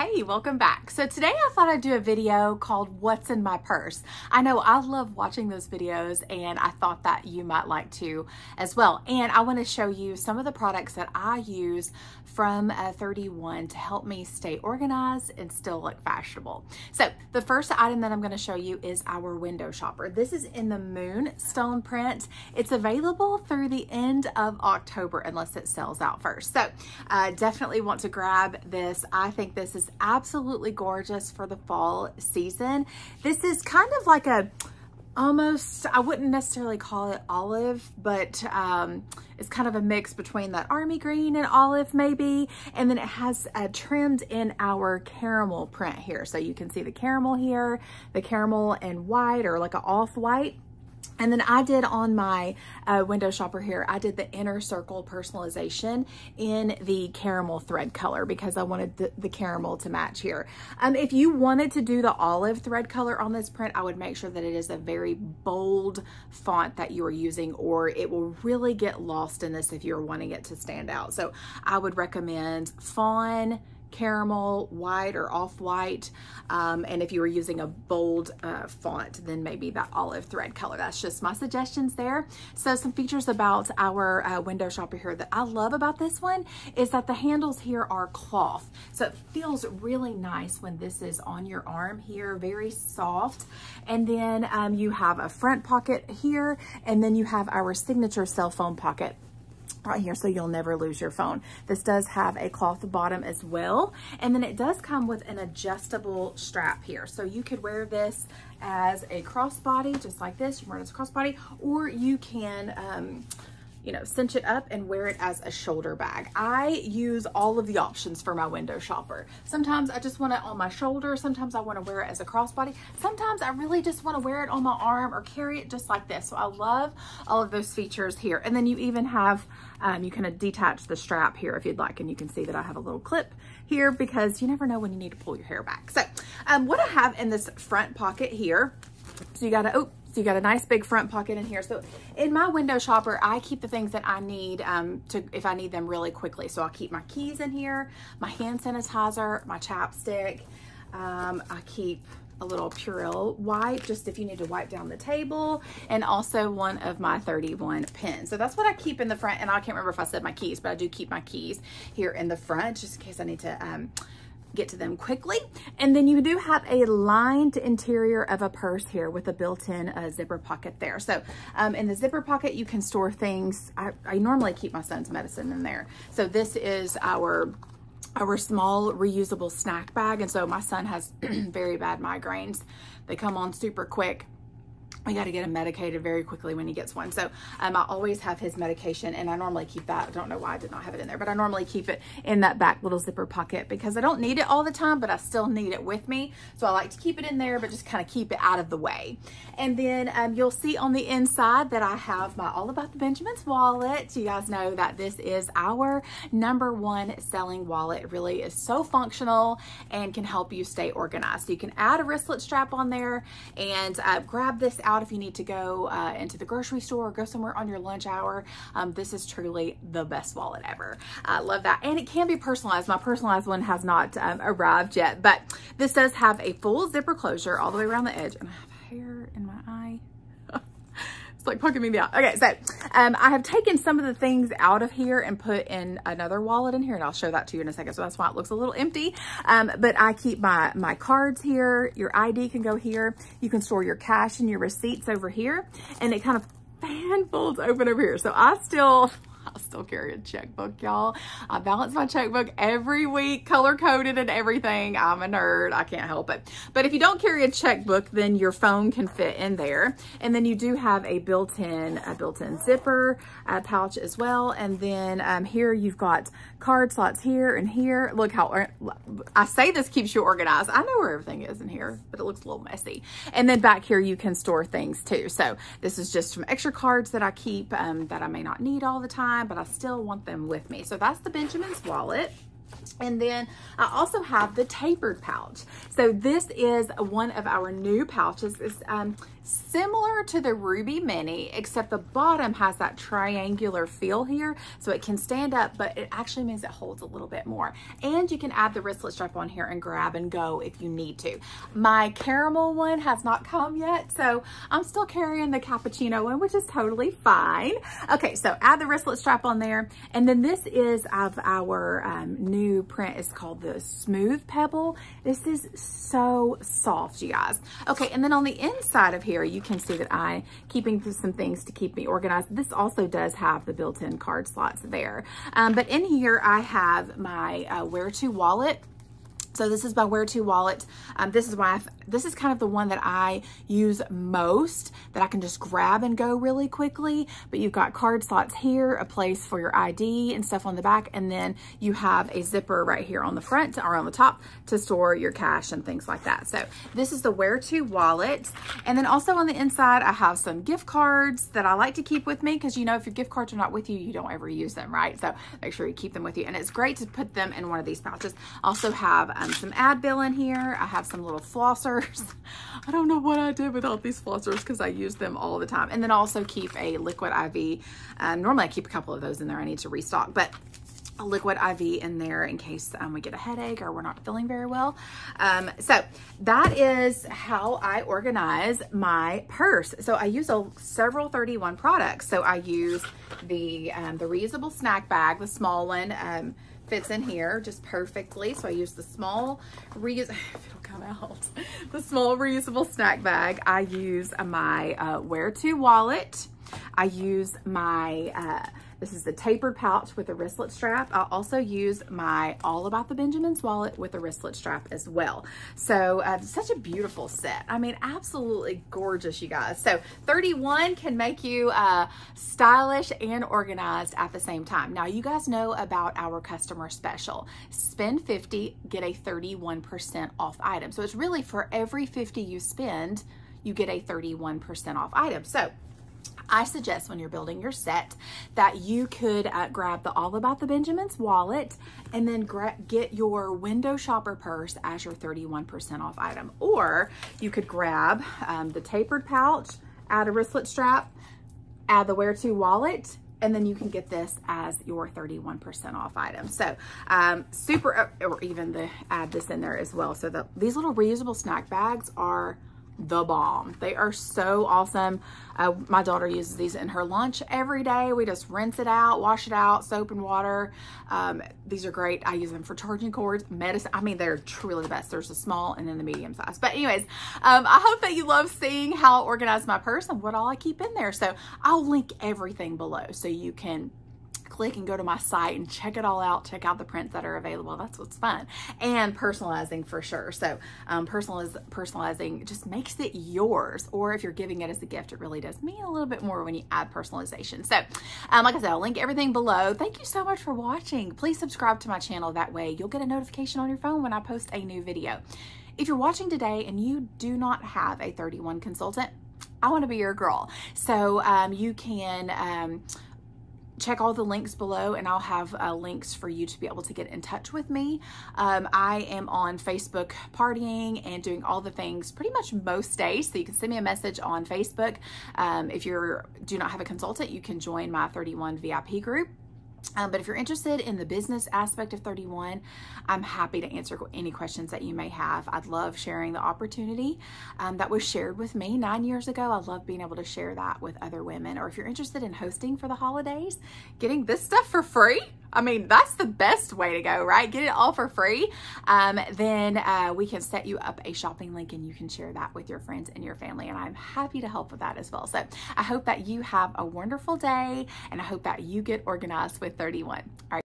Hey, welcome back. So today I thought I'd do a video called What's in My Purse. I know I love watching those videos and I thought that you might like to as well. And I want to show you some of the products that I use from uh, 31 to help me stay organized and still look fashionable. So the first item that I'm going to show you is our window shopper. This is in the Moonstone print. It's available through the end of October unless it sells out first. So uh, definitely want to grab this. I think this is absolutely gorgeous for the fall season. This is kind of like a almost, I wouldn't necessarily call it olive, but um, it's kind of a mix between that army green and olive maybe. And then it has uh, trimmed in our caramel print here. So you can see the caramel here, the caramel and white or like an off-white. And then I did on my uh, window shopper here, I did the inner circle personalization in the caramel thread color because I wanted the, the caramel to match here. Um, if you wanted to do the olive thread color on this print, I would make sure that it is a very bold font that you are using or it will really get lost in this if you're wanting it to stand out. So I would recommend Fawn, caramel, white or off-white. Um, and if you were using a bold uh, font, then maybe that olive thread color. That's just my suggestions there. So some features about our uh, window shopper here that I love about this one is that the handles here are cloth. So it feels really nice when this is on your arm here, very soft. And then um, you have a front pocket here, and then you have our signature cell phone pocket right here so you'll never lose your phone. This does have a cloth bottom as well. And then it does come with an adjustable strap here. So you could wear this as a crossbody, just like this. You wear it as a crossbody, or you can, um, you know, cinch it up and wear it as a shoulder bag. I use all of the options for my window shopper. Sometimes I just want it on my shoulder. Sometimes I want to wear it as a crossbody. Sometimes I really just want to wear it on my arm or carry it just like this. So I love all of those features here. And then you even have, um, you can detach the strap here if you'd like. And you can see that I have a little clip here because you never know when you need to pull your hair back. So um, what I have in this front pocket here, so you got to, oh, so you got a nice big front pocket in here. So in my window shopper, I keep the things that I need um, to if I need them really quickly. So I'll keep my keys in here, my hand sanitizer, my chapstick. Um, I keep a little Purell wipe just if you need to wipe down the table and also one of my 31 pens. So that's what I keep in the front and I can't remember if I said my keys, but I do keep my keys here in the front just in case I need to um, get to them quickly. And then you do have a lined interior of a purse here with a built-in uh, zipper pocket there. So um, in the zipper pocket, you can store things. I, I normally keep my son's medicine in there. So this is our our small reusable snack bag. And so my son has very bad migraines. They come on super quick we got to get him medicated very quickly when he gets one. So um, I always have his medication and I normally keep that. I don't know why I did not have it in there, but I normally keep it in that back little zipper pocket because I don't need it all the time, but I still need it with me. So I like to keep it in there, but just kind of keep it out of the way. And then um, you'll see on the inside that I have my All About the Benjamins wallet. You guys know that this is our number one selling wallet. It really is so functional and can help you stay organized. So you can add a wristlet strap on there and uh, grab this out out if you need to go uh, into the grocery store or go somewhere on your lunch hour. Um, this is truly the best wallet ever. I love that. And it can be personalized. My personalized one has not um, arrived yet, but this does have a full zipper closure all the way around the edge. And I have hair in my. It's like poking me out. Okay, so um, I have taken some of the things out of here and put in another wallet in here, and I'll show that to you in a second. So that's why it looks a little empty. Um, but I keep my, my cards here. Your ID can go here. You can store your cash and your receipts over here. And it kind of fan folds open over here. So I still, still carry a checkbook, y'all. I balance my checkbook every week, color coded and everything. I'm a nerd. I can't help it. But if you don't carry a checkbook, then your phone can fit in there. And then you do have a built-in a built-in zipper uh, pouch as well. And then um, here you've got card slots here and here. Look how, I say this keeps you organized. I know where everything is in here, but it looks a little messy. And then back here you can store things too. So this is just some extra cards that I keep um, that I may not need all the time, but I still want them with me. So that's the Benjamin's wallet. And then I also have the tapered pouch. So this is one of our new pouches. It's um, similar to the Ruby Mini, except the bottom has that triangular feel here. So it can stand up, but it actually means it holds a little bit more. And you can add the wristlet strap on here and grab and go if you need to. My caramel one has not come yet, so I'm still carrying the cappuccino one, which is totally fine. Okay, so add the wristlet strap on there. And then this is of our um, new print. It's called the Smooth Pebble. This is so soft, you guys. Okay, and then on the inside of here, you can see that I keeping some things to keep me organized. This also does have the built-in card slots there. Um, but in here, I have my uh, Where To wallet. So this is my Where To wallet. Um, this is why I've this is kind of the one that I use most that I can just grab and go really quickly. But you've got card slots here, a place for your ID and stuff on the back. And then you have a zipper right here on the front or on the top to store your cash and things like that. So this is the Where To wallet. And then also on the inside, I have some gift cards that I like to keep with me because you know, if your gift cards are not with you, you don't ever use them, right? So make sure you keep them with you. And it's great to put them in one of these pouches. Also have um, some Advil in here. I have some little flossers. I don't know what I did without these flossers because I use them all the time. And then also keep a liquid IV. Um, normally I keep a couple of those in there. I need to restock, but a liquid IV in there in case um, we get a headache or we're not feeling very well. Um, so that is how I organize my purse. So I use a, several 31 products. So I use the, um, the reusable snack bag, the small one, um, fits in here just perfectly. So I use the small reuse, it'll come out, the small reusable snack bag. I use my uh, Where To wallet. I use my, uh, this is the tapered pouch with a wristlet strap. I also use my All About the Benjamins wallet with a wristlet strap as well. So uh, such a beautiful set. I mean, absolutely gorgeous, you guys. So 31 can make you uh, stylish and organized at the same time. Now, you guys know about our customer special. Spend 50, get a 31% off item. So it's really for every 50 you spend, you get a 31% off item. So I suggest when you're building your set that you could uh, grab the All About the Benjamins wallet and then get your window shopper purse as your 31% off item. Or you could grab um, the tapered pouch, add a wristlet strap, add the Where To wallet, and then you can get this as your 31% off item. So um, super, uh, or even the add this in there as well. So the, these little reusable snack bags are the bomb. They are so awesome. Uh, my daughter uses these in her lunch every day. We just rinse it out, wash it out, soap and water. Um, these are great. I use them for charging cords, medicine. I mean, they're truly the best. There's a small and then the medium size. But anyways, um, I hope that you love seeing how I organize my purse and what all I keep in there. So I'll link everything below so you can click and go to my site and check it all out. Check out the prints that are available. That's what's fun. And personalizing for sure. So um, personaliz personalizing just makes it yours. Or if you're giving it as a gift, it really does mean a little bit more when you add personalization. So um, like I said, I'll link everything below. Thank you so much for watching. Please subscribe to my channel. That way you'll get a notification on your phone when I post a new video. If you're watching today and you do not have a 31 consultant, I want to be your girl. So um, you can um, check all the links below and I'll have uh, links for you to be able to get in touch with me. Um, I am on Facebook partying and doing all the things pretty much most days. So you can send me a message on Facebook. Um, if you do not have a consultant, you can join my 31 VIP group. Um, but if you're interested in the business aspect of 31, I'm happy to answer any questions that you may have. I'd love sharing the opportunity um, that was shared with me nine years ago. I love being able to share that with other women. Or if you're interested in hosting for the holidays, getting this stuff for free, I mean, that's the best way to go, right? Get it all for free. Um, then uh, we can set you up a shopping link and you can share that with your friends and your family. And I'm happy to help with that as well. So I hope that you have a wonderful day and I hope that you get organized with 31. All right.